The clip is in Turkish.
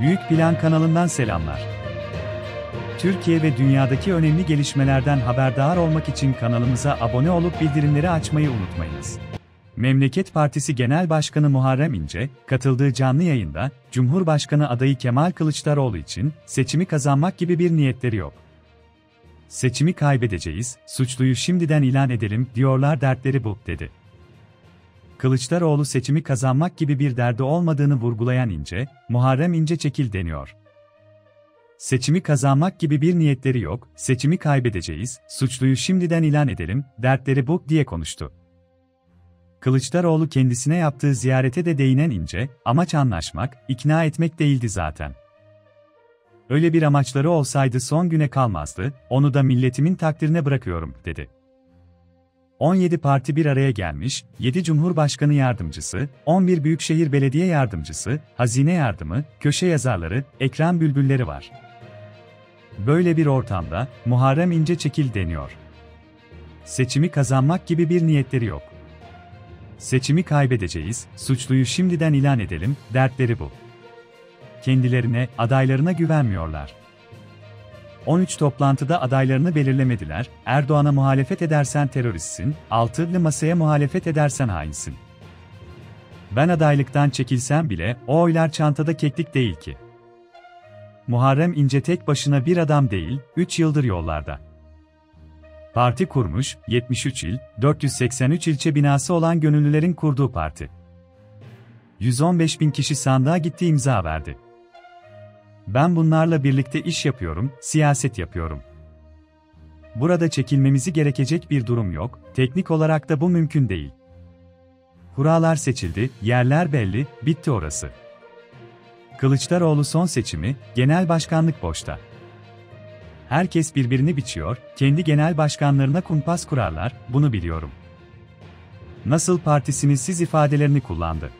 Büyük Plan kanalından selamlar. Türkiye ve dünyadaki önemli gelişmelerden haberdar olmak için kanalımıza abone olup bildirimleri açmayı unutmayınız. Memleket Partisi Genel Başkanı Muharrem İnce, katıldığı canlı yayında, Cumhurbaşkanı adayı Kemal Kılıçdaroğlu için seçimi kazanmak gibi bir niyetleri yok. Seçimi kaybedeceğiz, suçluyu şimdiden ilan edelim diyorlar dertleri bu, dedi. Kılıçdaroğlu seçimi kazanmak gibi bir derdi olmadığını vurgulayan İnce, Muharrem İnce çekil deniyor. Seçimi kazanmak gibi bir niyetleri yok, seçimi kaybedeceğiz, suçluyu şimdiden ilan edelim, dertleri bu diye konuştu. Kılıçdaroğlu kendisine yaptığı ziyarete de değinen İnce, amaç anlaşmak, ikna etmek değildi zaten. Öyle bir amaçları olsaydı son güne kalmazdı, onu da milletimin takdirine bırakıyorum, dedi. 17 parti bir araya gelmiş, 7 Cumhurbaşkanı yardımcısı, 11 Büyükşehir Belediye yardımcısı, hazine yardımı, köşe yazarları, ekran bülbülleri var. Böyle bir ortamda, Muharrem İnce çekil deniyor. Seçimi kazanmak gibi bir niyetleri yok. Seçimi kaybedeceğiz, suçluyu şimdiden ilan edelim, dertleri bu. Kendilerine, adaylarına güvenmiyorlar. 13 toplantıda adaylarını belirlemediler, Erdoğan'a muhalefet edersen teröristsin, altılı masaya muhalefet edersen hainsin. Ben adaylıktan çekilsem bile, o oylar çantada keklik değil ki. Muharrem İnce tek başına bir adam değil, 3 yıldır yollarda. Parti kurmuş, 73 il, 483 ilçe binası olan gönüllülerin kurduğu parti. 115 bin kişi sandığa gitti imza verdi. Ben bunlarla birlikte iş yapıyorum, siyaset yapıyorum. Burada çekilmemizi gerekecek bir durum yok, teknik olarak da bu mümkün değil. Kurallar seçildi, yerler belli, bitti orası. Kılıçdaroğlu son seçimi, genel başkanlık boşta. Herkes birbirini biçiyor, kendi genel başkanlarına kumpas kurarlar, bunu biliyorum. Nasıl partisinin siz ifadelerini kullandı.